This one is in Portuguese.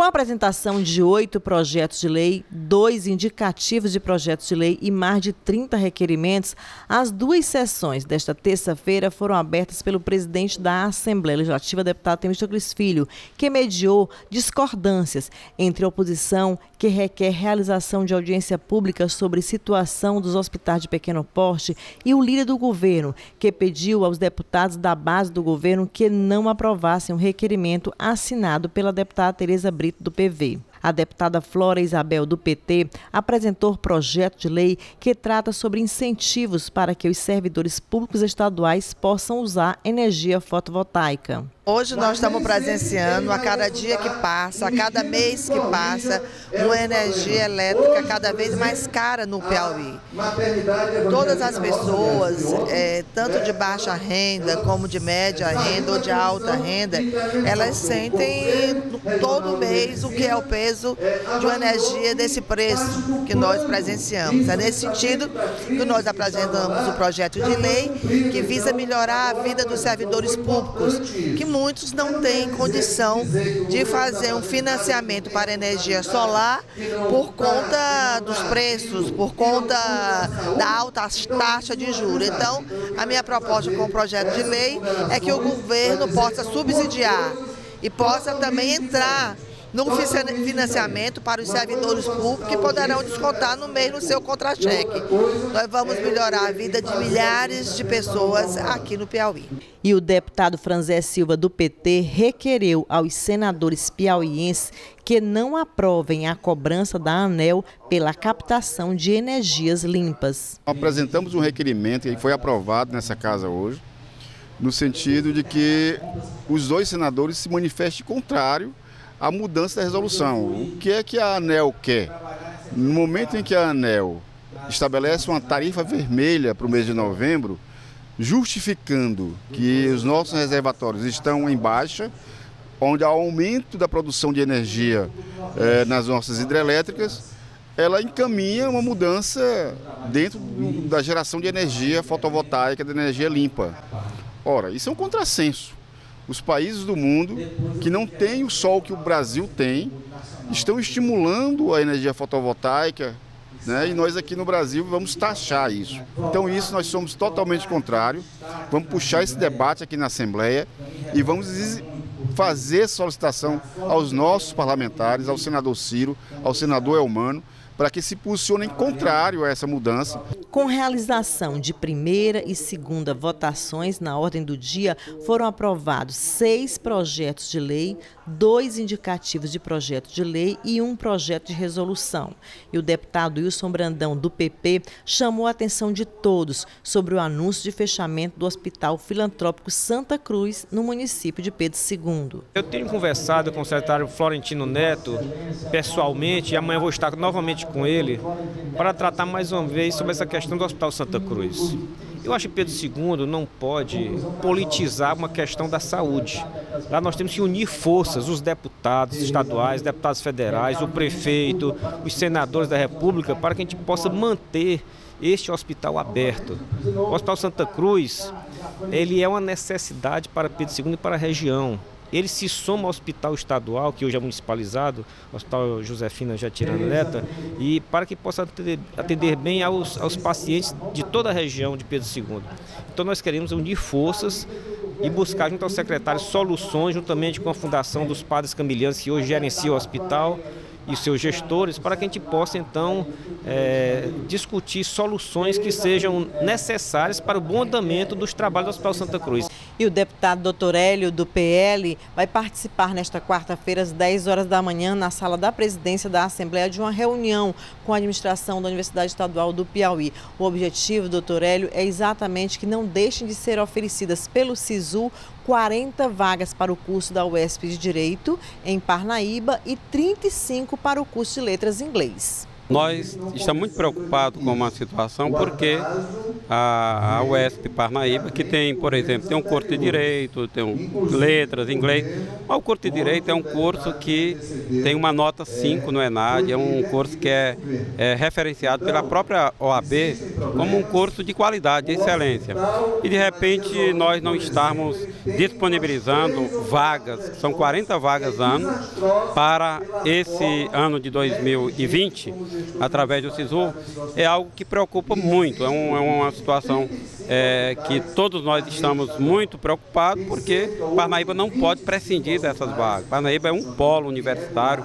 Com a apresentação de oito projetos de lei, dois indicativos de projetos de lei e mais de 30 requerimentos, as duas sessões desta terça-feira foram abertas pelo presidente da Assembleia Legislativa, deputado Temístocles Filho, que mediou discordâncias entre a oposição, que requer realização de audiência pública sobre situação dos hospitais de pequeno porte, e o líder do governo, que pediu aos deputados da base do governo que não aprovassem o requerimento assinado pela deputada Tereza Brito do PV. A deputada Flora Isabel, do PT, apresentou projeto de lei que trata sobre incentivos para que os servidores públicos estaduais possam usar energia fotovoltaica. Hoje nós estamos presenciando, a cada dia que passa, a cada mês que passa, uma energia elétrica cada vez mais cara no Piauí. Todas as pessoas, é, tanto de baixa renda, como de média renda ou de alta renda, elas sentem todo mês o que é o peso de uma energia desse preço que nós presenciamos. É nesse sentido que nós apresentamos o projeto de lei que visa melhorar a vida dos servidores públicos, que muitos não têm condição de fazer um financiamento para energia solar por conta dos preços, por conta da alta taxa de juros. Então, a minha proposta com o projeto de lei é que o governo possa subsidiar e possa também entrar no financiamento para os servidores públicos que poderão descontar no mês no seu contra-cheque. Nós vamos melhorar a vida de milhares de pessoas aqui no Piauí. E o deputado Franzé Silva, do PT, requereu aos senadores piauienses que não aprovem a cobrança da ANEL pela captação de energias limpas. Apresentamos um requerimento que foi aprovado nessa casa hoje, no sentido de que os dois senadores se manifestem contrário a mudança da resolução. O que é que a ANEL quer? No momento em que a ANEL estabelece uma tarifa vermelha para o mês de novembro, justificando que os nossos reservatórios estão em baixa, onde há aumento da produção de energia eh, nas nossas hidrelétricas, ela encaminha uma mudança dentro da geração de energia fotovoltaica, de energia limpa. Ora, isso é um contrassenso. Os países do mundo que não têm o sol que o Brasil tem estão estimulando a energia fotovoltaica né? e nós aqui no Brasil vamos taxar isso. Então, isso nós somos totalmente contrário. Vamos puxar esse debate aqui na Assembleia e vamos fazer solicitação aos nossos parlamentares, ao senador Ciro, ao senador Elmano, para que se posicionem contrário a essa mudança. Com realização de primeira e segunda votações na ordem do dia, foram aprovados seis projetos de lei, dois indicativos de projeto de lei e um projeto de resolução. E o deputado Wilson Brandão, do PP, chamou a atenção de todos sobre o anúncio de fechamento do Hospital Filantrópico Santa Cruz, no município de Pedro II. Eu tenho conversado com o secretário Florentino Neto pessoalmente e amanhã vou estar novamente com ele para tratar mais uma vez sobre essa questão do Hospital Santa Cruz. Eu acho que Pedro II não pode politizar uma questão da saúde. Lá nós temos que unir forças, os deputados estaduais, deputados federais, o prefeito, os senadores da República, para que a gente possa manter este hospital aberto. O Hospital Santa Cruz, ele é uma necessidade para Pedro II e para a região ele se soma ao hospital estadual, que hoje é municipalizado, Hospital Josefina Jatirana Neta, e para que possa atender, atender bem aos, aos pacientes de toda a região de Pedro II. Então nós queremos unir forças e buscar junto ao secretário soluções, juntamente com a Fundação dos Padres Camilianos, que hoje gerencia o hospital, e seus gestores para que a gente possa então é, discutir soluções que sejam necessárias para o bom andamento dos trabalhos do Hospital Santa Cruz. E o deputado doutor Hélio, do PL, vai participar nesta quarta-feira, às 10 horas da manhã, na sala da presidência da Assembleia, de uma reunião com a administração da Universidade Estadual do Piauí. O objetivo, doutor Hélio, é exatamente que não deixem de ser oferecidas pelo SISU 40 vagas para o curso da UESP de Direito em Parnaíba e 35 para o curso de Letras Inglês. Nós estamos muito preocupados com uma situação porque a, a Parnaíba, que tem, por exemplo, tem um curso de Direito, tem um, letras, inglês, mas o curso de Direito é um curso que tem uma nota 5 no ENAD, é um curso que é, é referenciado pela própria OAB como um curso de qualidade, de excelência. E de repente nós não estamos disponibilizando vagas, são 40 vagas ano, para esse ano de 2020, através do SISU, é algo que preocupa muito. É, um, é uma situação é, que todos nós estamos muito preocupados, porque Parnaíba não pode prescindir dessas vagas. Parnaíba é um polo universitário